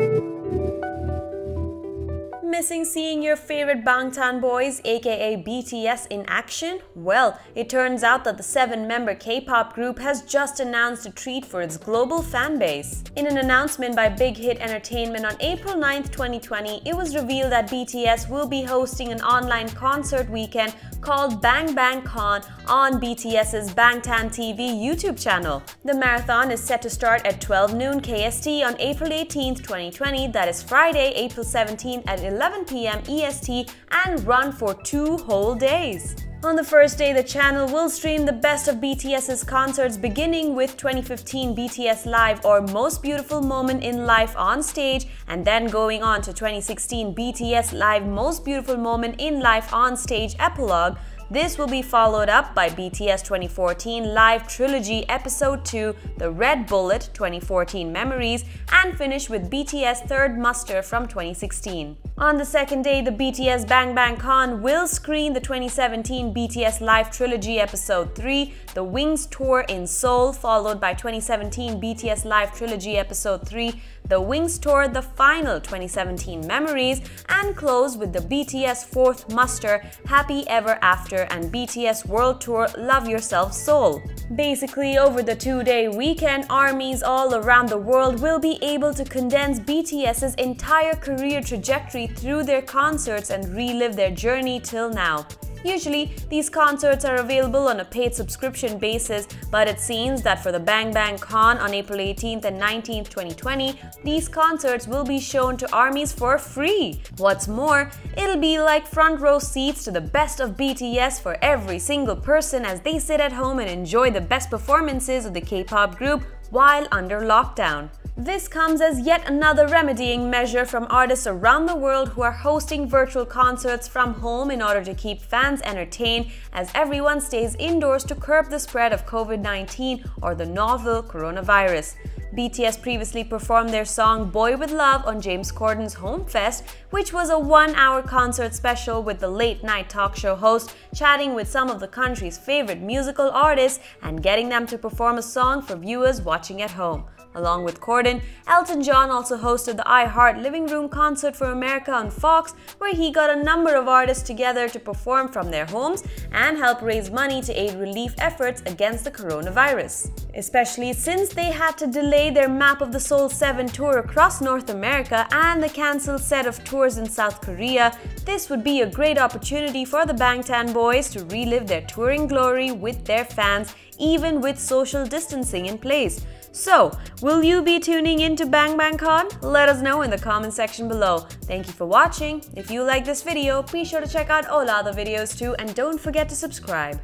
Thank you. Missing seeing your favorite Bangtan boys, aka BTS, in action? Well, it turns out that the seven member K pop group has just announced a treat for its global fan base. In an announcement by Big Hit Entertainment on April 9, 2020, it was revealed that BTS will be hosting an online concert weekend called Bang Bang Con on BTS's Bangtan TV YouTube channel. The marathon is set to start at 12 noon KST on April 18, 2020, that is Friday, April 17 at 11 p.m. EST, and run for two whole days. On the first day, the channel will stream the best of BTS's concerts beginning with 2015 BTS Live or Most Beautiful Moment in Life on stage and then going on to 2016 BTS Live Most Beautiful Moment in Life on stage epilogue this will be followed up by BTS 2014 Live Trilogy Episode 2, The Red Bullet 2014 Memories, and finish with BTS Third Muster from 2016. On the second day, the BTS Bang Bang Con will screen the 2017 BTS Live Trilogy Episode 3, The Wings Tour in Seoul, followed by 2017 BTS Live Trilogy Episode 3, the Wings Tour The Final 2017 Memories, and close with the BTS Fourth Muster Happy Ever After and BTS World Tour Love Yourself Seoul. Basically, over the two-day weekend, armies all around the world will be able to condense BTS's entire career trajectory through their concerts and relive their journey till now. Usually, these concerts are available on a paid subscription basis, but it seems that for the Bang Bang Con on April 18th and 19th, 2020, these concerts will be shown to armies for free. What's more, it'll be like front row seats to the best of BTS for every single person as they sit at home and enjoy the best performances of the K-pop group while under lockdown. This comes as yet another remedying measure from artists around the world who are hosting virtual concerts from home in order to keep fans entertained as everyone stays indoors to curb the spread of COVID 19 or the novel coronavirus. BTS previously performed their song Boy with Luv on James Corden's Home Fest, which was a one hour concert special with the late night talk show host chatting with some of the country's favorite musical artists and getting them to perform a song for viewers watching at home. Along with Corden, Elton John also hosted the iHeart Living Room Concert for America on Fox, where he got a number of artists together to perform from their homes and help raise money to aid relief efforts against the coronavirus. Especially since they had to delay their Map of the Soul 7 tour across North America and the cancelled set of tours in South Korea, this would be a great opportunity for the Bangtan boys to relive their touring glory with their fans, even with social distancing in place. So, will you be tuning in to Bang Bang Con? Let us know in the comment section below. Thank you for watching. If you like this video, be sure to check out all other videos too and don't forget to subscribe.